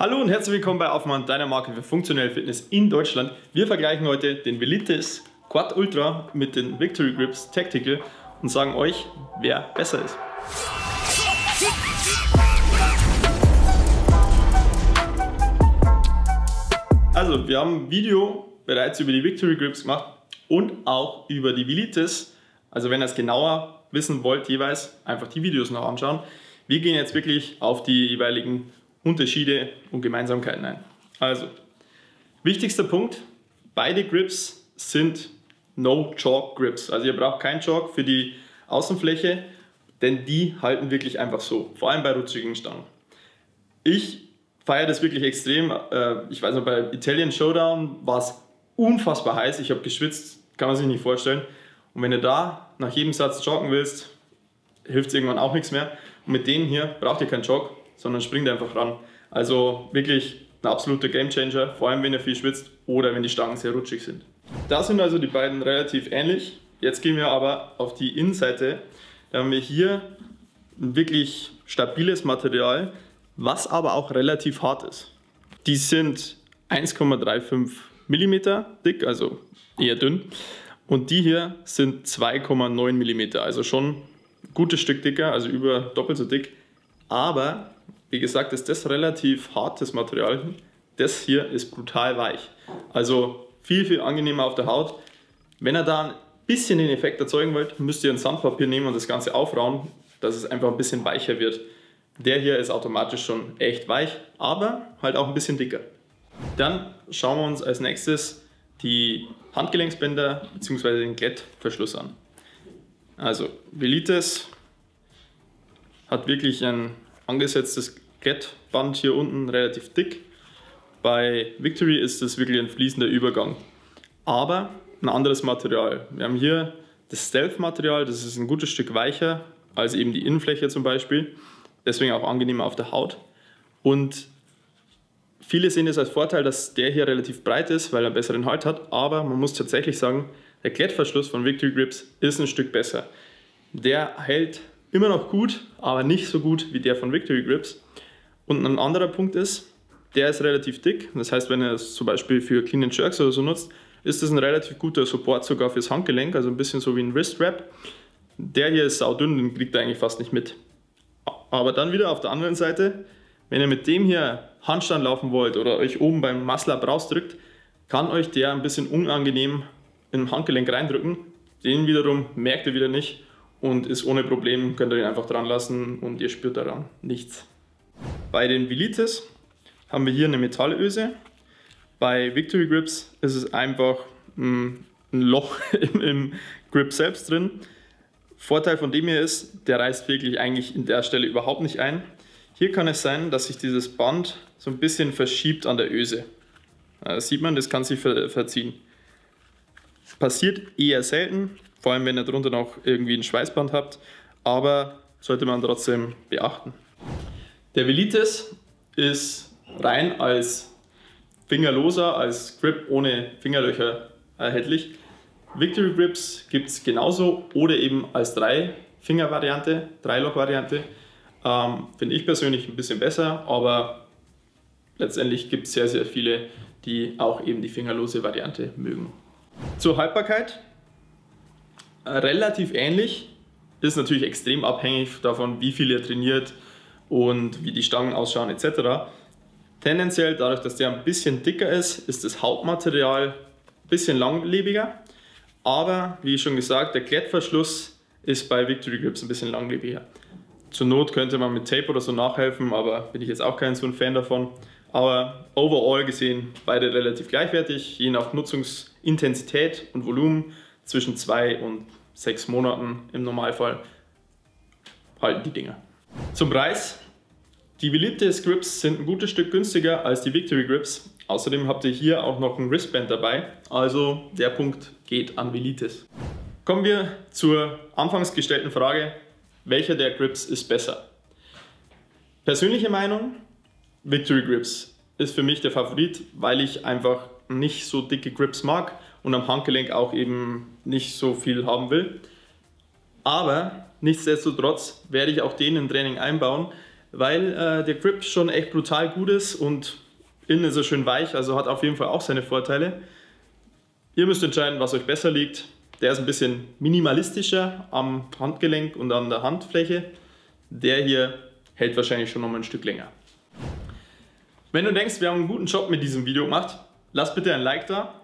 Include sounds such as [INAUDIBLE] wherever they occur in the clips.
Hallo und herzlich willkommen bei Aufmann, deiner Marke für funktionelle Fitness in Deutschland. Wir vergleichen heute den Velitis Quad Ultra mit den Victory Grips Tactical und sagen euch, wer besser ist. Also, wir haben ein Video bereits über die Victory Grips gemacht und auch über die Velitis. Also, wenn ihr es genauer wissen wollt, jeweils einfach die Videos noch anschauen. Wir gehen jetzt wirklich auf die jeweiligen Unterschiede und Gemeinsamkeiten ein. Also, wichtigster Punkt, beide Grips sind No-Chalk Grips. Also ihr braucht keinen Chalk für die Außenfläche, denn die halten wirklich einfach so, vor allem bei rutschigen Stangen. Ich feiere das wirklich extrem. Äh, ich weiß noch, bei Italian Showdown war es unfassbar heiß. Ich habe geschwitzt, kann man sich nicht vorstellen. Und wenn du da nach jedem Satz joggen willst, hilft es irgendwann auch nichts mehr. Und mit denen hier braucht ihr keinen Jog, sondern springt einfach ran. Also wirklich ein absoluter Gamechanger, vor allem wenn ihr viel schwitzt oder wenn die Stangen sehr rutschig sind. Da sind also die beiden relativ ähnlich. Jetzt gehen wir aber auf die Innenseite. Da haben wir hier ein wirklich stabiles Material, was aber auch relativ hart ist. Die sind 1,35 mm dick, also eher dünn. Und die hier sind 2,9 mm, also schon ein gutes Stück dicker, also über doppelt so dick. Aber wie gesagt, ist das relativ hartes Material. Das hier ist brutal weich. Also viel, viel angenehmer auf der Haut. Wenn ihr da ein bisschen den Effekt erzeugen wollt, müsst ihr ein Sandpapier nehmen und das Ganze aufrauen, dass es einfach ein bisschen weicher wird. Der hier ist automatisch schon echt weich, aber halt auch ein bisschen dicker. Dann schauen wir uns als nächstes die Handgelenksbänder bzw. den Klettverschluss an. Also Velites hat wirklich ein angesetztes Klettband hier unten relativ dick. Bei Victory ist das wirklich ein fließender Übergang. Aber ein anderes Material. Wir haben hier das Stealth-Material, das ist ein gutes Stück weicher als eben die Innenfläche zum Beispiel. Deswegen auch angenehmer auf der Haut. Und viele sehen es als Vorteil, dass der hier relativ breit ist, weil er einen besseren Halt hat. Aber man muss tatsächlich sagen, der Klettverschluss von Victory Grips ist ein Stück besser. Der hält immer noch gut, aber nicht so gut wie der von Victory Grips. Und ein anderer Punkt ist, der ist relativ dick. Das heißt, wenn ihr es zum Beispiel für Clean and Jerks oder so nutzt, ist das ein relativ guter Support sogar fürs Handgelenk, also ein bisschen so wie ein Wrist Wrap. Der hier ist saudünn, den kriegt ihr eigentlich fast nicht mit. Aber dann wieder auf der anderen Seite, wenn ihr mit dem hier Handstand laufen wollt oder euch oben beim Muscle-Up rausdrückt, kann euch der ein bisschen unangenehm im Handgelenk reindrücken. Den wiederum merkt ihr wieder nicht und ist ohne Problem, könnt ihr ihn einfach dran lassen und ihr spürt daran nichts. Bei den Velites haben wir hier eine Metallöse. Bei Victory Grips ist es einfach ein Loch [LAUGHS] im, Grip selbst drin. Vorteil von dem hier ist, der reißt wirklich eigentlich in der Stelle überhaupt nicht ein. Hier kann es sein, dass sich dieses Band so ein bisschen verschiebt an der Öse. Das sieht man, das kann sich verziehen. Passiert eher selten, vor allem wenn ihr drunter noch irgendwie ein Schweißband habt, aber sollte man trotzdem beachten. Der Velitis ist rein als fingerloser, als Grip ohne Fingerlöcher erhältlich. Victory Grips gibt es genauso oder eben als Drei-Finger-Variante, Dreiloch-Variante. Ähm, Finde ich persönlich ein bisschen besser, aber letztendlich gibt es sehr, sehr viele, die auch eben die fingerlose Variante mögen. Zur Haltbarkeit relativ ähnlich. Ist natürlich extrem abhängig davon, wie viel ihr trainiert und wie die Stangen ausschauen etc. Tendenziell, dadurch, dass der ein bisschen dicker ist, ist das Hauptmaterial ein bisschen langlebiger. Aber wie schon gesagt, der Klettverschluss ist bei Victory Grips ein bisschen langlebiger. Zur Not könnte man mit Tape oder so nachhelfen, aber bin ich jetzt auch kein so ein Fan davon. Aber overall gesehen beide relativ gleichwertig, je nach Nutzungsintensität und Volumen zwischen zwei und sechs Monaten im Normalfall halten die Dinger. Zum Preis. Die Velites Grips sind ein gutes Stück günstiger als die Victory Grips. Außerdem habt ihr hier auch noch ein Wristband dabei. Also der Punkt geht an Velites. Kommen wir zur anfangs gestellten Frage, welcher der Grips ist besser? Persönliche Meinung, Victory Grips ist für mich der Favorit, weil ich einfach nicht so dicke Grips mag und am Handgelenk auch eben nicht so viel haben will. Aber nichtsdestotrotz werde ich auch den im Training einbauen, weil äh, der Grip schon echt brutal gut ist und innen ist er schön weich, also hat auf jeden Fall auch seine Vorteile. Ihr müsst entscheiden, was euch besser liegt. Der ist ein bisschen minimalistischer am Handgelenk und an der Handfläche. Der hier hält wahrscheinlich schon noch mal ein Stück länger. Wenn du denkst, wir haben einen guten Job mit diesem Video gemacht, lass bitte ein Like da.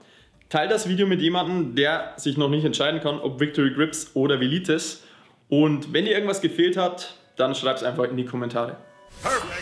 Teil das Video mit jemandem, der sich noch nicht entscheiden kann, ob Victory Grips oder Velites. Und wenn dir irgendwas gefehlt hat, dann schreib es einfach in die Kommentare. Perfect.